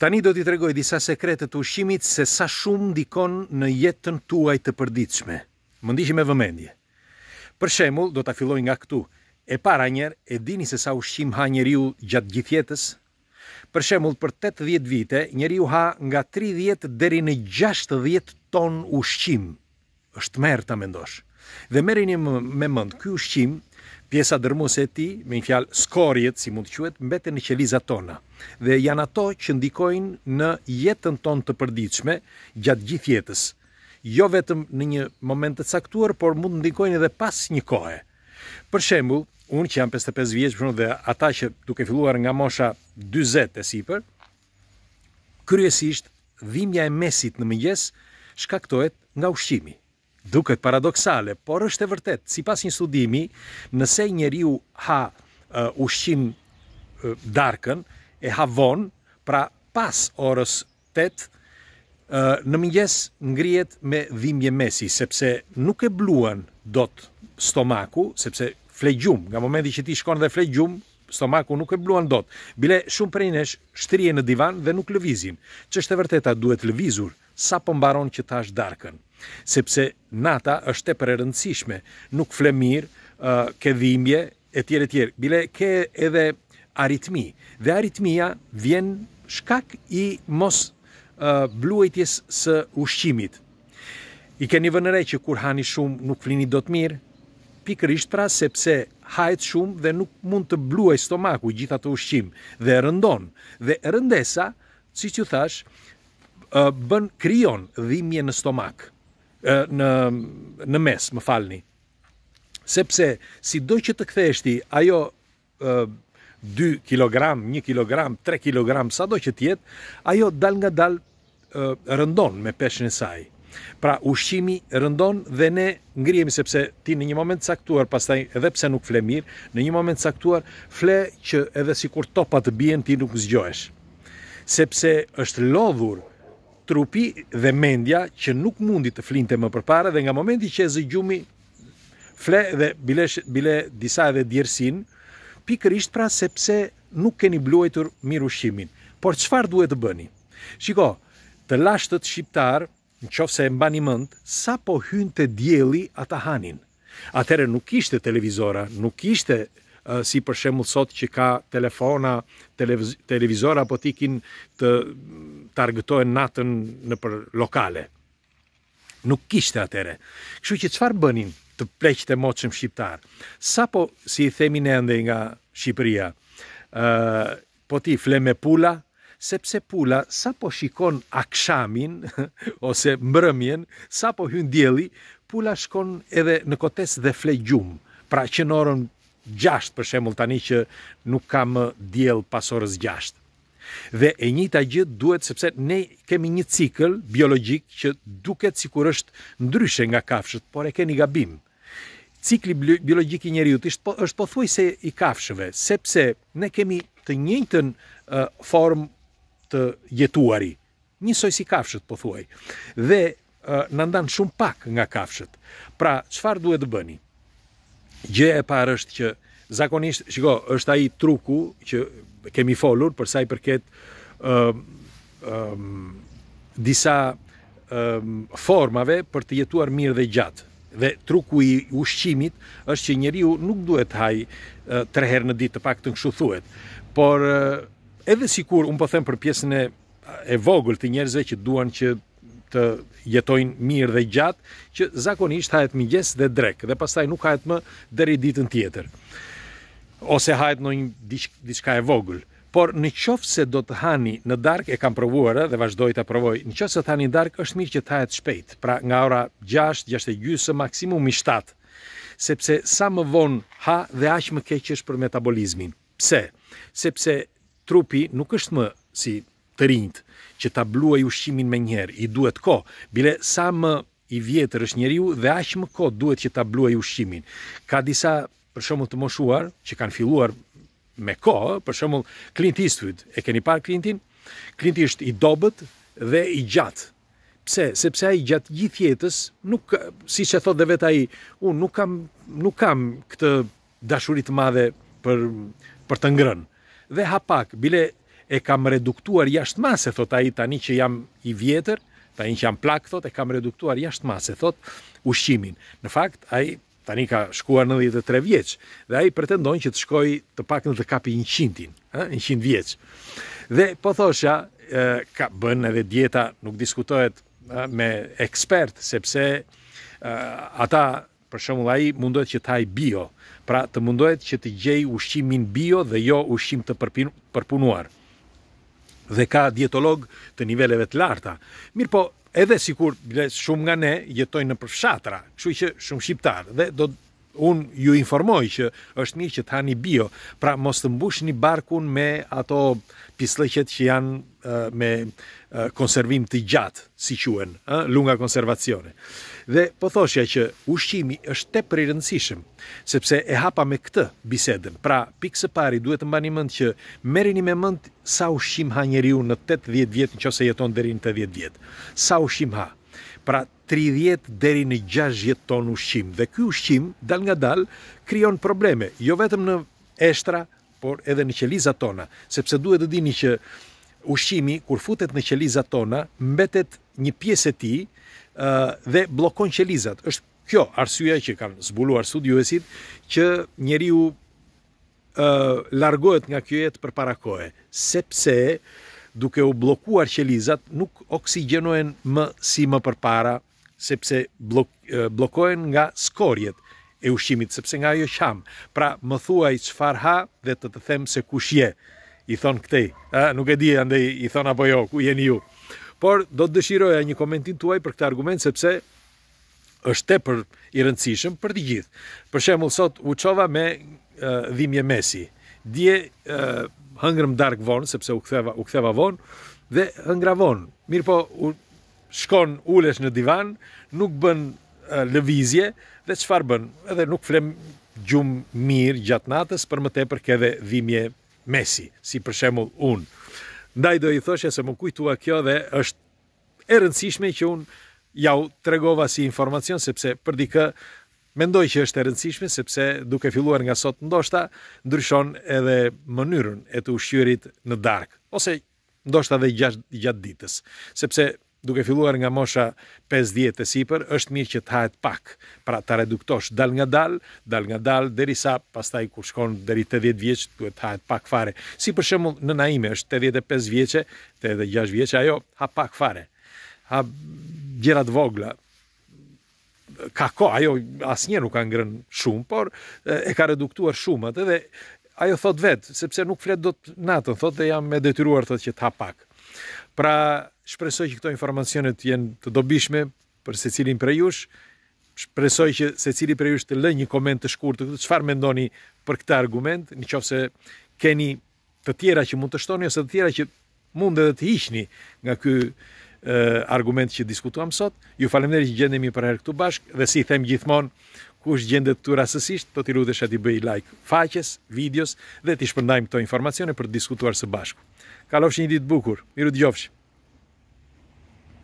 Tani do t'i tregoj disa sekrete të ushqimit se sa shumë ndikon në jetën tuaj të përditshme. Më ndiqni me vëmendje. Për shembull, do ta filloj nga këtu, E para njer, e dini se sa ushqim ha njeriu gjatë gjithë jetës? Për shembull, për tetëdhjetë vite, njeriu ha nga tridhjetë deri në gjashtëdhjetë ton ushqim. Është tmerr ta mendosh. Dhe merrini me mend, ky ushqim, pjesa dërmuese e tij, me një fjalë skorjet, si mund të quhet, mbeten në qelizat tona dhe janë ato që ndikojnë në jetën tonë të përditshme gjatë gjithë jetës. Jo vetëm në një moment të caktuar, por mund të ndikojnë edhe pas një kohe. Për shembull, unë që jam pesëdhjetë e pesë vjeç, por dhe ata që duke filluar nga mosha dyzet e sipër, Kryesisht, dhimbja e mesit në mëngjes shkaktohet nga ushqimi. Duket paradoksale, por është e vërtetë, sipas një studimi, nëse njeriu ha ushqim darkën, e ha vonë, pra pas orës tetë, në mëngjes ngrihet me dhimbje mesi, sepse nuk e bluan dot stomaku, sepse fle gjumë, nga momenti që ti shkon dhe fle gjumë, Stomaku nuk e bluan dot, bile shumë prej nesh shtrihen në divan dhe nuk lëvizin. Ç'është e vërteta duhet lëvizur sapo mbaron që të hash darkën. Sepse nata është tepër e rëndësishme, nuk fle mirë, ke dhimbje, etj etj. Bile ke edhe aritmi dhe aritmia vjen shkak i mosbluajtjes së ushqimit. I keni vënë re që kur hani shumë nuk flini dot mirë? Pikërisht pra sepse hahet shumë dhe nuk mund të bluajë stomaku gjithë atë ushqim dhe rëndon dhe rëndesa, siç ju thashë, bën krijon dhimbje në stomak, në në mes, më falni. Sepse sido që të kthehesh ti, ajo dy kilogram, një kilogram, tre kilogram, sado që të jetë, ajo dalngadalë rëndon me peshën e saj. Pra ushqimi rëndon dhe ne ngrihemi sepse ti në një moment caktuar, pastaj edhe pse nuk fle mirë, në një moment caktuar fle që edhe sikur topa të bien ti nuk zgjohesh. Sepse është lodhur trupi dhe mendja që nuk mundi të flinte më përpara dhe nga momenti që e zë gjumi fle dhe bile, bile disa edhe djersin, pikërisht pra sepse nuk keni bluajtur mirë ushqimin. Por çfarë duhet të bëni? Shiko, të lashtët shqiptarë, në qoftë se e mbani mend, sapo hynte dielli ata hanin. Atëherë nuk kishte televizora, nuk kishte uh, si për shembull sot që ka telefona, televiz televizor apo të ikin të argëtohen natën nëpër lokale. Nuk kishte atëhere. Kështu që çfarë bënin të pleqtë e moçëm shqiptar? Sapo si i themi ne ende nga Shqipëria, ë po ti fle me pula, sepse pula sapo shikon akshamin ose mbrëmjen, sapo hyn dielli, pula shkon edhe në kotec dhe fle gjumë. Pra që në orën gjashtë për shembull tani që nuk ka më diell pas orës gjashtë. Dhe e njëjta gjë duhet sepse ne kemi një cikël biologjik që duket sikur është ndryshe nga kafshët, por e keni gabim. Cikli biologjik i njeriut është po është pothuajse i kafshëve, sepse ne kemi të njëjtën uh, formë të jetuari. Njësoj si kafshët, pothuaj. Dhe na ndan shumë pak nga kafshët. Pra, çfarë duhet të bëni? Gjëja e parë është që zakonisht, shiko, është ai truku që kemi folur për sa i përket ë disa formave për të jetuar mirë dhe gjatë dhe truku i ushqimit është që njeriu nuk duhet të haj tre herë në ditë të paktën kështu thuhet por Edhe sikur un po them për pjesën e e vogël të njerëzve që duan që të jetojnë mirë dhe gjatë, që zakonisht hahet mëngjes dhe drek dhe pastaj nuk hahet më deri ditën tjetër. Ose hahet ndonjë diçka e vogël. Por në qoftë se do të hani në dark e kam provuar dhe vazhdoj ta provoj. Në qoftë se të hani në dark është mirë që të hahet shpejt, pra nga ora 6, 6 e gjysë, maksimumi 7. Sepse sa më vonë ha dhe aq më keq është për metabolizmin. Pse? Sepse trupi nuk është më si të rinjtë, që ta bluajë ushqimin menjëherë, i duhet kohë, bile sa më i vjetër është njeriu dhe aq më kohë duhet që ta bluajë ushqimin. Ka disa, për shembull, të moshuar që kanë filluar me kohë, për shembull, Clint Eastwood, e keni parë Clintin? Clinti është i dobët dhe i gjatë. Pse? Sepse ai gjatë gjithë jetës nuk siç e thotë dhe vetë ai, unë nuk kam nuk kam këtë dashuri të madhe për për të ngrënë. Dhe ha pak, bile e kam reduktuar jashtë mase, thot ai tani që jam i vjetër, tani që jam plak, thot e kam reduktuar jashtë mase, thot ushqimin. Në fakt, ai tani ka shkuar 93 vjeç dhe ai pretendon që të shkojë të paktën të kapi 100-in, ë 100 vjeç. Dhe po thosha, e, ka bën edhe dieta, nuk diskutohet me ekspert sepse e, ata Për shembull, ai mundohet që të hajë bio, pra të mundohet që të gjejë ushqimin bio dhe jo ushqim të përpunuar. Dhe ka dietologë të niveleve të larta. Mirëpo, edhe sikur bile shumë nga ne jetojnë nëpër fshatra, kështu që shumë shqiptarë dhe do unë ju informoj që është mirë që të hani bio, pra mos të mbushni barkun me ato pisllëqet që janë me konservim të gjatë, si quhen, ë, lunga konservacione. Dhe po thoshja që ushqimi është tepër i rëndësishëm, sepse e hapa me këtë bisedën. Pra, pikë së pari duhet të mbani mend që merrini me mend sa ushqim ha njeriu në 80 vjet në qoftë se jeton deri në 80 vjet. Sa ushqim ha? Pra, 30 deri në 60 ton ushqim dhe ky ushqim dalëngadalë krijon probleme, jo vetëm në eshtra, por edhe në qelizat tona, sepse duhet të dini që ushqimi kur futet në qelizat tona, mbetet një pjesë e tij dhe bllokon qelizat. Është kjo arsyeja që kanë zbuluar studiuesit që njeriu ë largohet nga kjo jetë përpara kohe, sepse duke u bllokuar qelizat nuk oksigjenohen më si më përpara sepse bllokohen nga skorjet e ushqimit sepse nga ajo ç'hamë. Pra, më thuaj çfarë ha dhe të të them se kush je. I thonë këtej. Ë, nuk e di andej i thonë apo jo, ku jeni ju. Por do të dëshiroja një komentin tuaj për këtë argument sepse është tepër i rëndësishëm për të gjithë. Për shembull sot u çova me dhimje mesi. Dje hëngrëm darkë vonë sepse u ktheva u ktheva vonë dhe hëngra vonë. Mirëpo u shkon ulesh në divan, nuk bën lëvizje dhe çfarë bën? Edhe nuk flem gjumë mirë gjatë natës, për më tepër ke dhe dhimje mesi, si për shembull unë. Ndaj do i thosha se më kujtua kjo dhe është e rëndësishme që unë jua tregova si informacion sepse për dikë mendoj që është e rëndësishme sepse duke filluar nga sot ndoshta ndryshon edhe mënyrën e të ushqyerit në darkë ose ndoshta dhe gjatë ditës, sepse duke filluar nga mosha pesëdhjetë e sipër, është mirë që të hahet pak, pra ta reduktosh dalëngadalë, dalëngadalë, derisa pastaj kur shkon deri tetëdhjetë vjeç duhet të hahet pak fare. Si për shembull nëna ime është tetëdhjetë e pesë vjeçe, tetëdhjetë e gjashtë vjeçe, ajo ha pak fare, ha gjëra të vogla, ka kohë, ajo asnjëherë nuk ka ngrënë shumë, por e ka reduktuar shumë atë dhe ajo thotë vetë, sepse nuk fle dot natën, thotë dhe jam e detyruar thotë që të ha pak. Pra, shpresoj që këto informacione të jenë të dobishme për secilin prej jush. Shpresoj që secili prej jush të lërë një koment të shkurtër këtu, çfarë mendoni për këtë argument, në qoftë se keni të tjera që mund të shtoni ose të tjera që mund edhe të hiqni nga ky argument që diskutuam sot. Ju faleminderit që gjendemi përherë këtu bashkë dhe si them gjithmonë, kush gjendet këtu rastësisht, do t'i lutesha t'i bëjë like faqes, videos dhe t'i shpërndajmë këto informacione për të diskutuar së bashku. Kalofshi një ditë të bukur. Mirudëgjofshim.